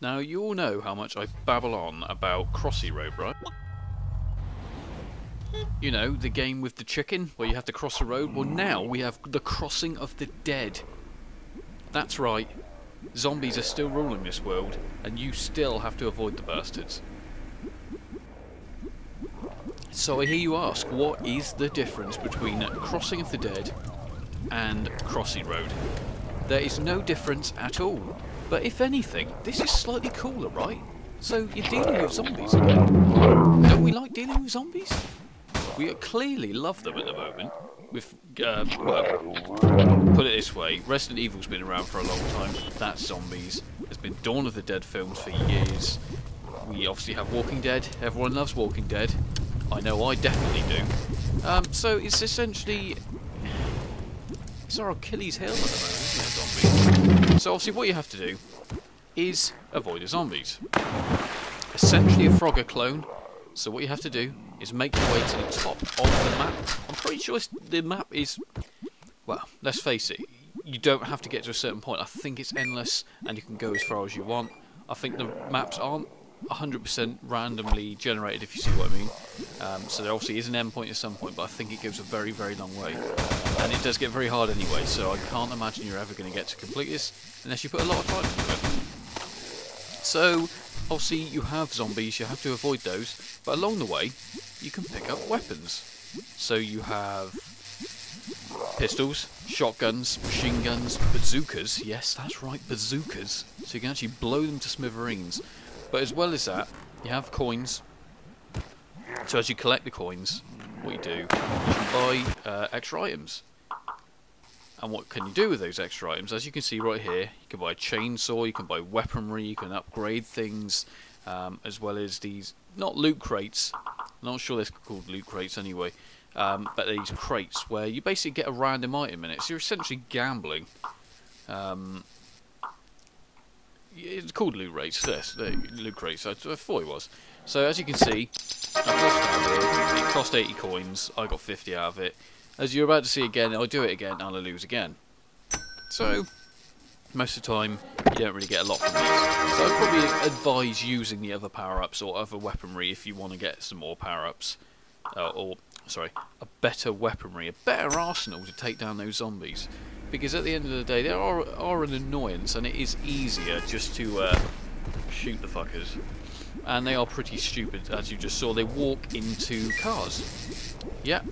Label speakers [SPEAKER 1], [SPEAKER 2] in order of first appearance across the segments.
[SPEAKER 1] Now, you all know how much I babble on about Crossy Road, right? You know, the game with the chicken, where you have to cross a road. Well, now we have the Crossing of the Dead. That's right. Zombies are still ruling this world, and you still have to avoid the bastards. So I hear you ask, what is the difference between Crossing of the Dead and Crossy Road? There is no difference at all. But if anything, this is slightly cooler, right? So you're dealing with zombies again. Don't we like dealing with zombies? We clearly love them at the moment. With, uh, well, put it this way, Resident Evil's been around for a long time. That's zombies. There's been Dawn of the Dead films for years. We obviously have Walking Dead. Everyone loves Walking Dead. I know I definitely do. Um, so it's essentially... It's our Achilles heel at the moment? So obviously what you have to do is avoid the zombies. Essentially a Frogger clone. So what you have to do is make your way to the top of the map. I'm pretty sure the map is... Well, let's face it. You don't have to get to a certain point. I think it's endless and you can go as far as you want. I think the maps aren't 100% randomly generated, if you see what I mean. Um, so there obviously is an endpoint at some point, but I think it goes a very, very long way. And it does get very hard anyway, so I can't imagine you're ever going to get to complete this unless you put a lot of time into it. So, obviously you have zombies, you have to avoid those, but along the way you can pick up weapons. So you have pistols, shotguns, machine guns, bazookas, yes that's right, bazookas, so you can actually blow them to smithereens. But as well as that, you have coins. So as you collect the coins, what you do, you buy uh, extra items. And what can you do with those extra items? As you can see right here, you can buy a chainsaw, you can buy weaponry, you can upgrade things, um, as well as these, not loot crates, I'm not sure they're called loot crates anyway, um, but these crates where you basically get a random item in it. So you're essentially gambling. Um, it's called loot rates. Yes, loot crates. I, I thought it was. So as you can see, I it cost 80 coins. I got 50 out of it. As you're about to see again, I'll do it again and I'll lose again. So most of the time, you don't really get a lot from these. So I'd probably advise using the other power-ups or other weaponry if you want to get some more power-ups. Uh, or, sorry, a better weaponry, a better arsenal to take down those zombies because at the end of the day they are, are an annoyance and it is easier just to uh, shoot the fuckers. And they are pretty stupid as you just saw. They walk into cars. Yeah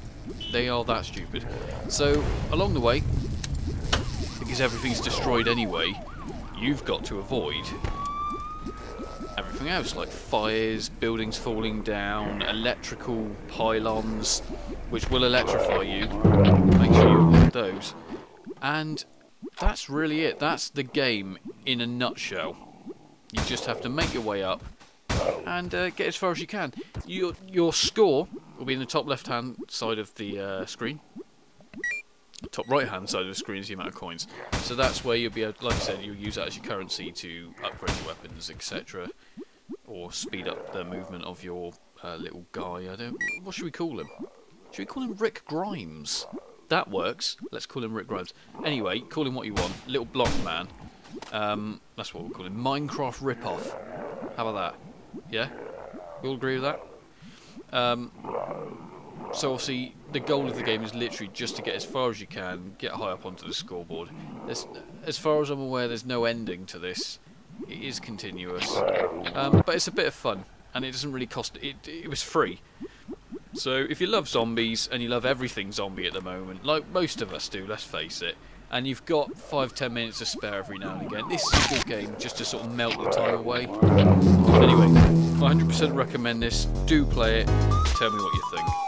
[SPEAKER 1] they are that stupid. So along the way because everything's destroyed anyway you've got to avoid everything else like fires, buildings falling down, electrical pylons which will electrify you. Make sure you avoid those and that's really it. That's the game in a nutshell. You just have to make your way up and uh, get as far as you can. Your, your score will be in the top left-hand side of the uh, screen. Top right-hand side of the screen is the amount of coins. So that's where you'll be able, like I said, you'll use that as your currency to upgrade your weapons, etc. Or speed up the movement of your uh, little guy. I don't. What should we call him? Should we call him Rick Grimes? That works. Let's call him Rick Grimes. Anyway, call him what you want. Little block man. Um, that's what we'll call him. Minecraft ripoff. How about that? Yeah? We all agree with that? Um, so obviously, the goal of the game is literally just to get as far as you can, get high up onto the scoreboard. There's, as far as I'm aware, there's no ending to this. It is continuous. Um, but it's a bit of fun, and it doesn't really cost... It, it was free. So if you love zombies and you love everything zombie at the moment, like most of us do, let's face it, and you've got five, ten minutes to spare every now and again, this is a good game just to sort of melt the time away. Anyway, I 100% recommend this. Do play it. Tell me what you think.